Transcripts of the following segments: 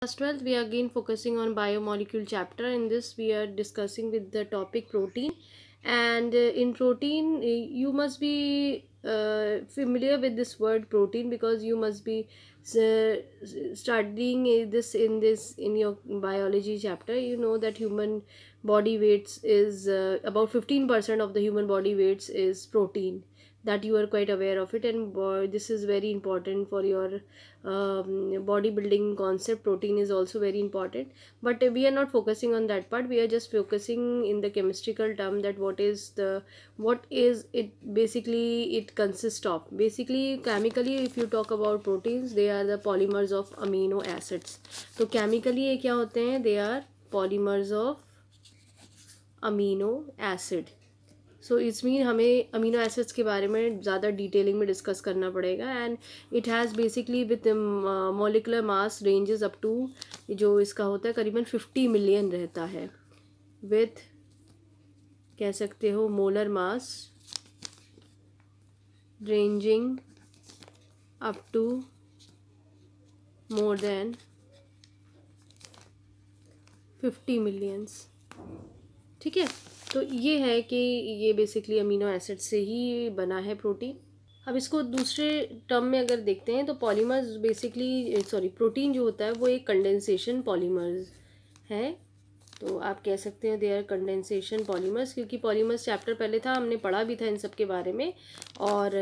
Class 12 we are again focusing on biomolecule chapter. In this we are discussing with the topic protein. And uh, in protein you must be uh, familiar with this word protein because you must be uh, studying this in this in your biology chapter you know that human body weights is uh, about 15% of the human body weights is protein that you are quite aware of it and this is very important for your um, bodybuilding concept. Protein is also very important. But we are not focusing on that part. We are just focusing in the chemistical term that what is the what is it basically it consists of. Basically chemically if you talk about proteins they are the polymers of amino acids. तो chemically ये क्या होते हैं? They are polymers of amino acid so it's mean हमें amino acids के बारे में ज़्यादा डिटेलिंग में डिस्कस करना पड़ेगा and it has basically with molecular mass ranges up to जो इसका होता है करीबन फिफ्टी मिलियन रहता है। विथ कह सकते हो molar mass ranging up to more than fifty millions ठीक है? तो ये है कि ये बेसिकली अमीनो एसिड से ही बना है प्रोटीन अब इसको दूसरे टर्म में अगर देखते हैं तो पॉलीमर्स बेसिकली सॉरी प्रोटीन जो होता है, वो एक कंडेंसेशन पॉलीमर्स है। तो आप कह सकते हैं दे आर कंडेंसेशन पॉलीमर्स क्योंकि पॉलीमर्स चैप्टर पहले था, हमने पढ़ा भी था इन सब के बारे में। और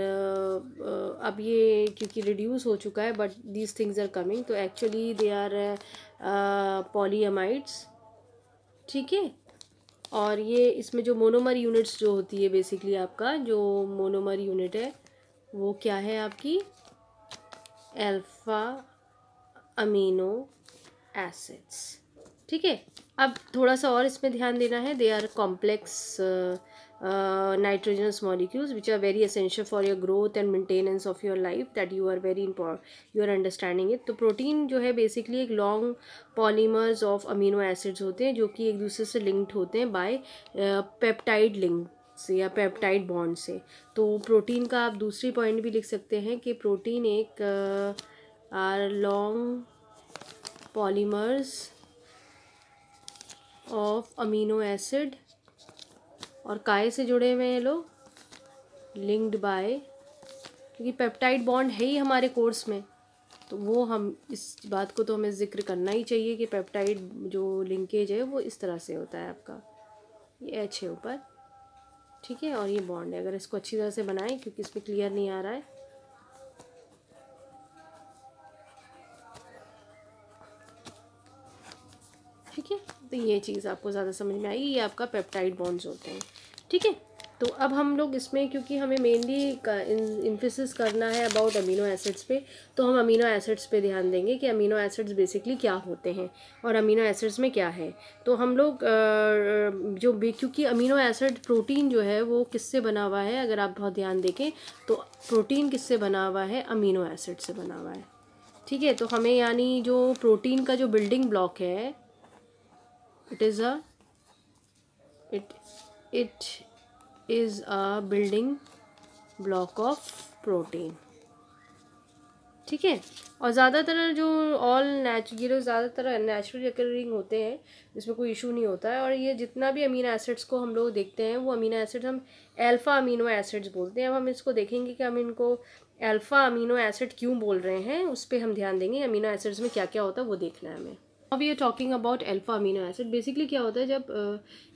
अब ये क्योंकि रिड्यूस हो चुका है but these things are coming तो एक्चुअली दे आर पॉलीअमाइड्स ठीक है? और ये इसमें जो मोनोमर यूनिट्स जो होती है बेसिकली आपका, जो मोनोमर यूनिट है, वो क्या है आपकी? एल्फ़ा अमीनो एसिड्स ठीक है? अब थोड़ा सा और इसमें ध्यान देना है। They are complex nitrogenous molecules which are very essential for for growth and and of of life that you are very you are understanding it. तो प्रोटीन जो है बेसिकली एक long polymers of amino acids होते हैं जो कि एक दूसरे से लिंक्ड होते हैं बाय पेप्टाइड लिंक से या पेप्टाइड बॉन्ड से। तो प्रोटीन का आप दूसरी पॉइंट भी लिख सकते हैं कि प्रोटीन एक are long polymers of amino acid और काय से जुड़े हुए हैं लोग लिंक्ड बाय क्योंकि पेप्टाइड बॉन्ड है ही हमारे कोर्स में तो वो हम इस बात को तो हमें ज़िक्र करना ही चाहिए कि पेप्टाइड जो लिंकेज है वो इस तरह से होता है आपका। ये एच है ऊपर, ठीक है? और ये बॉन्ड है, अगर इसको अच्छी तरह से बनाएँ, क्योंकि इसमें क्लियर नहीं आ रहा है। तो ये चीज़ आपको ज़्यादा समझ में आएगी ये आपका पेप्टाइड बॉन्ड्स होते हैं। ठीक है? तो अब हम लोग इसमें, क्योंकि हमें मेनली इन्फिसिस करना है अबाउट अमीनो एसिड्स पे तो हम अमीनो एसिड्स पे ध्यान देंगे कि अमीनो एसिड्स बेसिकली क्या होते हैं और अमीनो एसिड्स में क्या है। तो हम लोग जो क्योंकि अमीनो एसिड प्रोटीन जो है, वो किससे बना हुआ है? अगर आप बहुत ध्यान देखें तो प्रोटीन किससे बना हुआ है? अमीनो एसिड से बना हुआ है। ठीक है? तो हमें यानी जो प्रोटीन का जो बिल्डिंग ब्लॉक है it is a, it it is a building block of protein. ठीक है? और ज़्यादातर जो ऑल नेचुरल ज़्यादातर नेचुरल अकरिंग होते हैं, इसमें कोई इशू नहीं होता है। और ये जितना भी अमीनो एसिड्स को हम लोग देखते हैं, वो अमीनो एसिड हम अल्फ़ा अमीनो एसिड्स बोलते हैं। अब हम इसको देखेंगे कि हम इनको अल्फ़ा अमीनो एसिड क्यों बोल रहे हैं, उस पर हम ध्यान देंगे। अमीनो एसिड्स में क्या क्या होता है, वो देखना है हमें। अब are talking about alpha amino acid basically क्या होता है, जब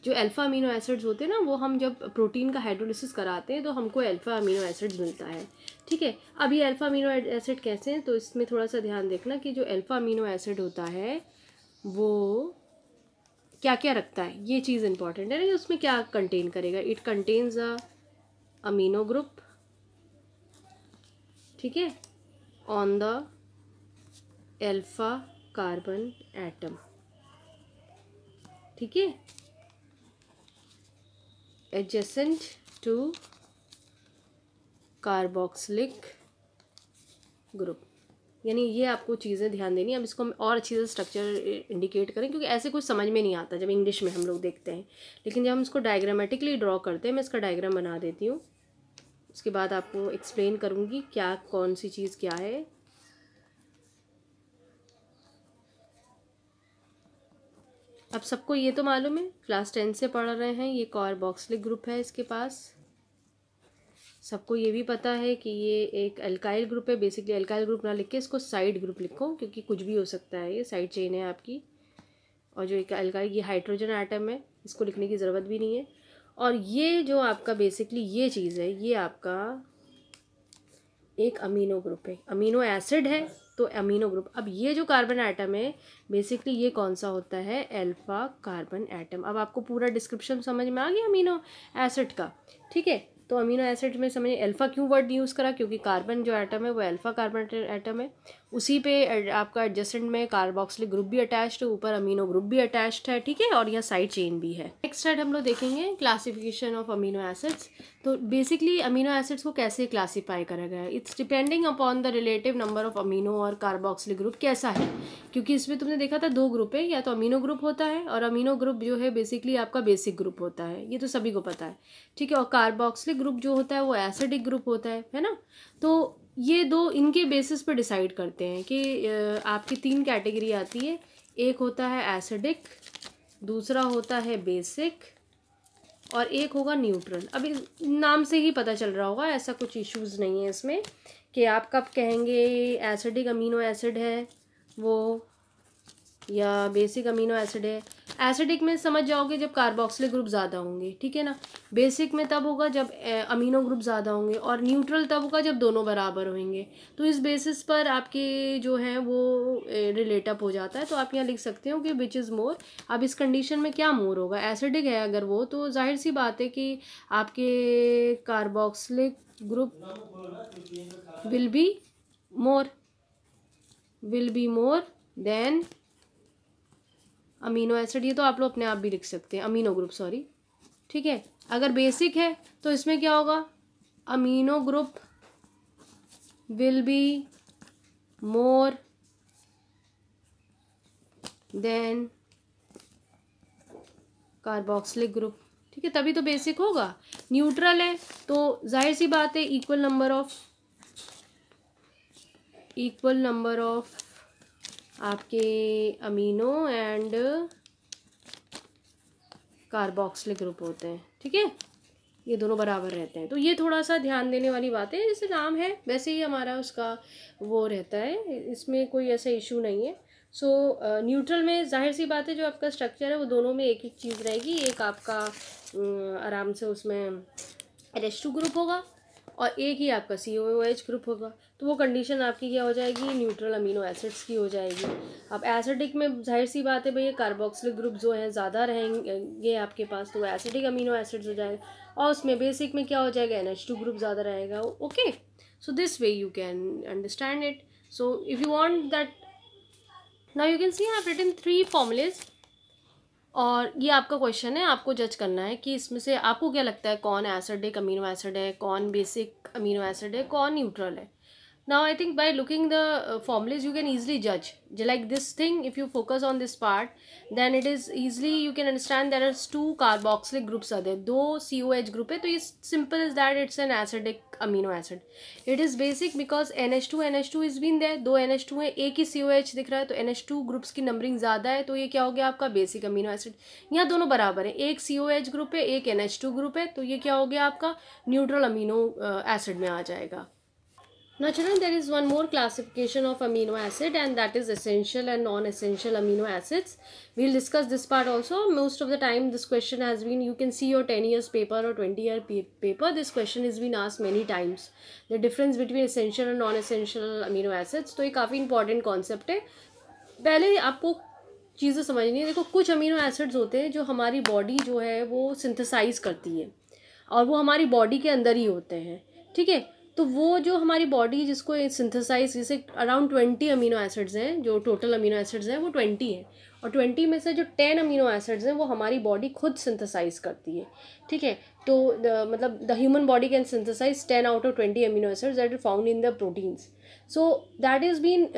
जो अल्फ़ा अमीनो एसिड्स होते हैं ना, वो हम जब प्रोटीन का हाइड्रोलिसिस कराते हैं तो हमको अल्फ़ा अमीनो एसिड्स मिलता है। ठीक है? अब ये अल्फ़ा अमीनो एसिड कैसे हैं तो इसमें थोड़ा सा ध्यान देखना कि जो अल्फ़ा अमीनो एसिड होता है, वो क्या क्या रखता है। ये चीज़ इंपॉर्टेंट है ना उसमें क्या कंटेन करेगा। It contains a amino group ठीक है? On the alpha carbon atom. ठीक है? Adjacent to carboxylic group. यानी ये आपको चीज़ें ध्यान देनी है। अब इसको हम और अच्छी से स्ट्रक्चर इंडिकेट करें, क्योंकि ऐसे कुछ समझ में नहीं आता जब इंग्लिश में हम लोग देखते हैं। लेकिन जब हम इसको डायग्रामेटिकली ड्रॉ करते हैं, मैं इसका डायग्राम बना देती हूँ। उसके बाद आपको एक्सप्लेन करूँगी क्या, कौन सी चीज़ क्या है। अब सबको ये तो मालूम है क्लास टेन से पढ़ रहे हैं, ये कार्बोक्सिलिक ग्रुप है इसके पास। सबको ये भी पता है कि ये एक अल्काइल ग्रुप है बेसिकली अल्काइल ग्रुप ना लिख के इसको साइड ग्रुप लिखो, क्योंकि कुछ भी हो सकता है, ये साइड चेन है आपकी। और जो एक अल्काइल ये हाइड्रोजन आइटम है, इसको लिखने की ज़रूरत भी नहीं है। और ये जो आपका बेसिकली ये चीज़ है, ये आपका एक अमीनो ग्रुप है। अमीनो एसिड है तो अमीनो ग्रुप अब ये जो कार्बन आइटम है बेसिकली ये कौन सा होता है? एल्फा कार्बन आइटम अब आपको पूरा डिस्क्रिप्शन समझ में आ गया अमीनो एसिड का? ठीक है तो अमीनो एसिड में समझिए अल्फ़ा क्यों वर्ड यूज़ करा? क्योंकि कार्बन जो आइटम है, वो अल्फ़ा कार्बन आइटम है। उसी पे आपका एडजस्टेंट में कार्बोक्सिलिक ग्रुप भी अटैच्ड है ऊपर अमीनो ग्रुप भी अटैच्ड है, ठीक है? और यह साइड चेन भी है। नेक्स्ट साइड हम लोग देखेंगे क्लासिफिकेशन ऑफ़ अमीनो एसिड्स तो बेसिकली अमीनो एसिड्स को कैसे क्लासीफाई करा गया it's depending upon the relative number of amino और कार्बोक्सिलिक ग्रुप कैसा है? क्योंकि इसमें तुमने देखा था दो ग्रुप है, या तो अमीनो ग्रुप होता है और अमीनो ग्रुप जो है बेसिकली आपका बेसिक ग्रुप होता है। ये तो सभी को पता है, ठीक है? और कार्बोक्सिलिक ग्रुप जो होता है वो एसिडिक ग्रुप होता है है ना? तो ये दो इनके बेसिस पर डिसाइड करते हैं कि आपकी तीन कैटेगरी आती है। एक होता है एसिडिक दूसरा होता है बेसिक और एक होगा न्यूट्रल अभी नाम से ही पता चल रहा होगा, ऐसा कुछ इश्यूज़ नहीं है इसमें कि आप कब कहेंगे एसिडिक अमीनो एसिड है, वो या बेसिक अमीनो एसिड है। एसिडिक में समझ जाओगे जब कार्बोक्सिलिक ग्रुप ज़्यादा होंगे, ठीक है ना? बेसिक में तब होगा जब अमीनो ग्रुप ज़्यादा होंगे और न्यूट्रल तब होगा जब दोनों बराबर होंगे। तो इस बेसिस पर आपके जो है वो रिलेटअप हो जाता है। तो आप यहाँ लिख सकते हो कि विच इज़ मोर अब इस कंडीशन में क्या मोर होगा? एसिडिक है अगर वो तो ज़ाहिर सी बात है कि आपके carboxylic group will be more will be more than amino acid, ये तो आप लोग अपने आप भी लिख सकते हैं, अमीनो ग्रुप सॉरी ठीक है? अगर बेसिक है तो इसमें क्या होगा? Amino group will be more than carboxylic group ठीक है? तभी तो बेसिक होगा। न्यूट्रल है तो ज़ाहिर सी बात है equal number of equal number of आपके अमीनो एंड कार्बोक्सिलिक ग्रुप होते हैं ठीक है? ये दोनों बराबर रहते हैं। तो ये थोड़ा सा ध्यान देने वाली बात है जैसे नाम है वैसे ही हमारा उसका वो रहता है इसमें कोई ऐसा इशू नहीं है। सो so, न्यूट्रल में ज़ाहिर सी बात है जो आपका स्ट्रक्चर है वो दोनों में एक एक चीज़ रहेगी एक आपका आराम से उसमें एच ग्रुप होगा। और एक ही आपका सी ओ एच ग्रुप होगा। तो वो कंडीशन आपकी क्या हो जाएगी? न्यूट्रल अमीनो एसिड्स की हो जाएगी। अब एसिडिक में ज़ाहिर सी बात है भैया कार्बोक्सिलिक ग्रुप जो है, ज़्यादा रहेंगे आपके पास तो वो एसिडिक अमीनो एसिड्स हो जाएगा। और उसमें बेसिक में क्या हो जाएगा? एन एच टू ग्रुप ज़्यादा रहेगा। Okay so this way you can understand it so if you want that now you can see I written three formulas और ये आपका क्वेश्चन है, आपको जज करना है कि इसमें से आपको क्या लगता है कौन एसिड है अमीनो एसिड है, कौन बेसिक अमीनो एसिड है, कौन न्यूट्रल है। Now i think by looking the uh, formulas you can easily judge like this thing if you focus on this part then it is easily you can understand there are two carboxylic groups are there दो COH group है तो ये simple is that it's an acidic amino acid it is basic because NH2 NH2 is been there दो NH2 है एक ही COH दिख रहा है तो NH2 ग्रुप्स की नंबरिंग ज़्यादा है तो ये क्या हो गया आपका बेसिक अमीनो एसिड यहाँ दोनों बराबर है एक COH ग्रुप है एक NH2 ग्रुप है तो ये क्या हो गया आपका न्यूट्रल अमीनो एसिड में आ जाएगा Now children there is one more classification of amino acid and that is essential and non-essential amino acids. We will discuss this part also. Most of the time this question has been you can see your 10 years paper or 20 year paper. This question has been asked many times. The difference between essential and non-essential amino acids. तो ये काफ़ी important concept है पहले आपको चीज़ें समझनी है देखो कुछ अमीनो एसिड्स होते हैं जो हमारी बॉडी जो है वो सिंथेसाइज करती है और वो हमारी बॉडी के अंदर ही होते हैं ठीक है तो वो जो हमारी बॉडी जिसको सिंथेसाइज जैसे अराउंड ट्वेंटी अमीनो एसिड्स हैं, जो टोटल अमीनो एसिड्स हैं, वो ट्वेंटी हैं। और ट्वेंटी में से जो टेन अमीनो एसिड्स हैं, वो हमारी बॉडी खुद सिंथेसाइज करती है। ठीक है? तो मतलब the human body can synthesise ten out of twenty amino acids that is found in the proteins so that is been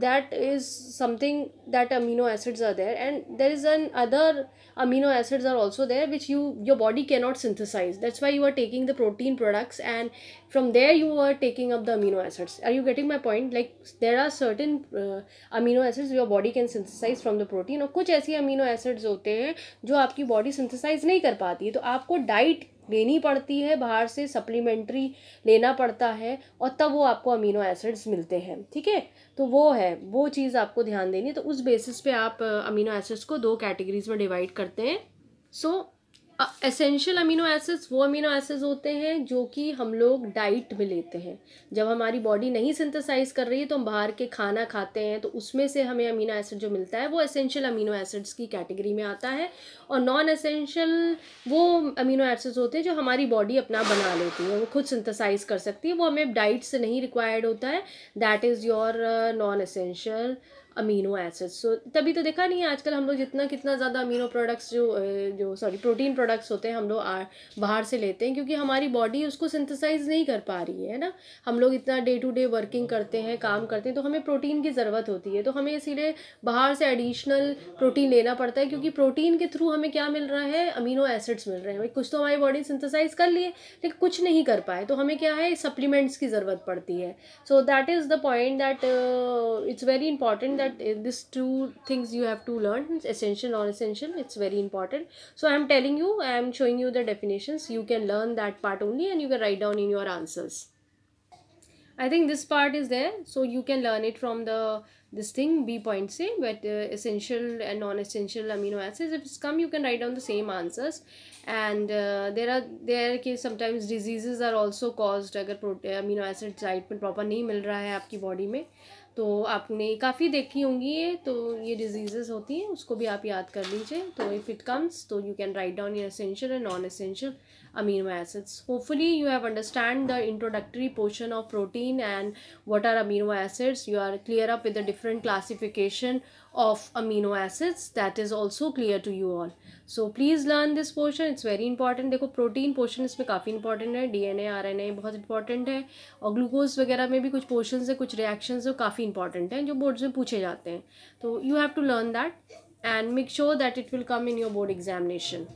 that is something that amino acids are there and there is another amino acids are also there which you your body can not synthesise that's why you are taking the protein products and from there you are taking up the amino acids are you getting my point like there are certain amino acids your body can synthesise from the protein और कुछ ऐसे amino acids होते हैं जो आपकी body synthesize नहीं कर पाती है। तो आप आपको डाइट लेनी पड़ती है बाहर से सप्लीमेंट्री लेना पड़ता है और तब वो आपको अमीनो एसिड्स मिलते हैं ठीक है? तो वो है वो चीज़ आपको ध्यान देनी है। तो उस बेसिस पे आप अमीनो एसिड्स को दो कैटेगरीज में डिवाइड करते हैं। So so, essential amino acids वो अमीनो एसिड्स होते हैं जो कि हम लोग डाइट में लेते हैं। जब हमारी बॉडी नहीं सिंथेसाइज कर रही है तो हम बाहर के खाना खाते हैं तो उसमें से हमें अमीनो एसिड जो मिलता है वो एसेंशियल अमीनो एसिड्स की कैटेगरी में आता है। और नॉन एसेंशियल वो अमीनो एसिड्स होते हैं जो हमारी बॉडी अपना बना लेती है, वो खुद सिंथेसाइज कर सकती है, वो हमें डाइट से नहीं रिक्वायर्ड होता है। That is your non essential amino acids so तभी तो देखा नहीं है आजकल हम लोग जितना कितना ज़्यादा अमीनो प्रोडक्ट्स जो जो सॉरी प्रोटीन प्रोडक्ट्स होते हैं, हम लोग बाहर से लेते हैं क्योंकि हमारी बॉडी उसको सिंथेसाइज नहीं कर पा रही है ना? हम लोग इतना डे टू डे वर्किंग करते हैं, काम करते हैं तो हमें प्रोटीन की ज़रूरत होती है। तो हमें इसीलिए बाहर से एडिशनल प्रोटीन लेना पड़ता है क्योंकि प्रोटीन के थ्रू हमें क्या मिल रहा है? अमीनो एसिड्स मिल रहे हैं। कुछ तो हमारी बॉडी सिंथेसाइज कर लिए, लेकिन कुछ नहीं कर पाए। तो हमें क्या है? सप्लीमेंट्स की ज़रूरत पड़ती है। So that is the point that it's very important that uh, these two things you have to learn it's essential non essential it's very important so i'm telling you i am showing you the definitions you can learn that part only and you can write down in your answers i think this part is there so you can learn it from the this thing b point say but uh, essential and non-essential amino acids if it's come you can write down the same answers and uh, there are there के sometimes diseases are also caused अगर amino acid site में proper नहीं मिल रहा है आपकी body में तो आपने काफ़ी देखी होंगी ये तो ये डिज़ीज़ होती हैं, उसको भी आप याद कर लीजिए। तो इफ़ इट कम्स तो you can write down your essential and non essential amino acids hopefully you have understand the introductory portion of protein and what are amino acids you are clear up with the different classification of amino acids that is also clear to you all so please learn this portion it's very important देखो protein portion इसमें काफ़ी important है DNA RNA बहुत important है और glucose वगैरह में भी कुछ पोर्शन है कुछ रिएक्शन है काफ़ी इंपॉर्टेंट हैं जो बोर्ड्स में पूछे जाते हैं तो you have to learn that and make sure that it will come in your board examination